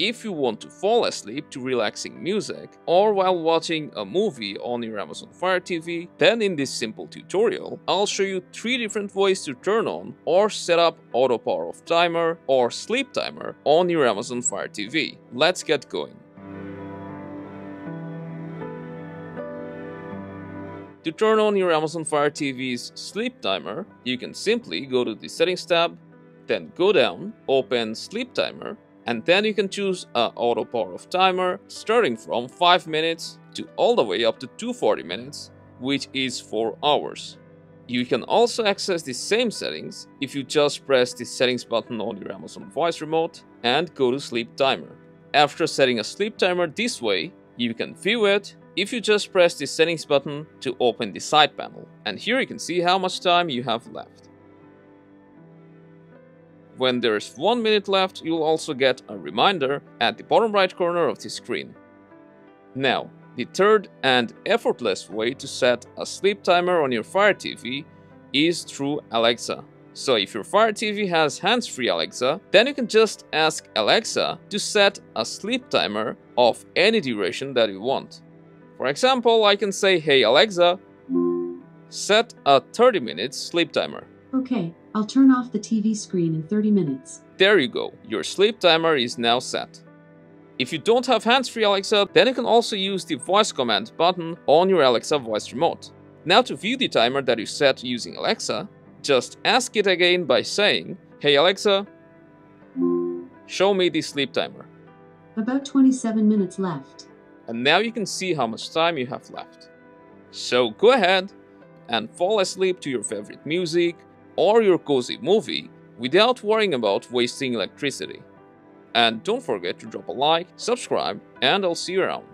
if you want to fall asleep to relaxing music or while watching a movie on your Amazon Fire TV, then in this simple tutorial, I'll show you three different ways to turn on or set up auto power off timer or sleep timer on your Amazon Fire TV. Let's get going. To turn on your Amazon Fire TV's sleep timer, you can simply go to the settings tab, then go down, open sleep timer, and then you can choose a auto power off timer starting from 5 minutes to all the way up to 240 minutes, which is 4 hours. You can also access the same settings if you just press the settings button on your Amazon Voice remote and go to sleep timer. After setting a sleep timer this way, you can view it if you just press the settings button to open the side panel. And here you can see how much time you have left. When there's 1 minute left, you'll also get a reminder at the bottom right corner of the screen. Now, the third and effortless way to set a sleep timer on your Fire TV is through Alexa. So if your Fire TV has hands-free Alexa, then you can just ask Alexa to set a sleep timer of any duration that you want. For example, I can say, hey Alexa, set a 30 minutes sleep timer. Okay, I'll turn off the TV screen in 30 minutes. There you go, your sleep timer is now set. If you don't have hands-free Alexa, then you can also use the voice command button on your Alexa voice remote. Now to view the timer that you set using Alexa, just ask it again by saying, Hey Alexa, show me the sleep timer. About 27 minutes left and now you can see how much time you have left. So go ahead and fall asleep to your favorite music or your cozy movie without worrying about wasting electricity. And don't forget to drop a like, subscribe, and I'll see you around.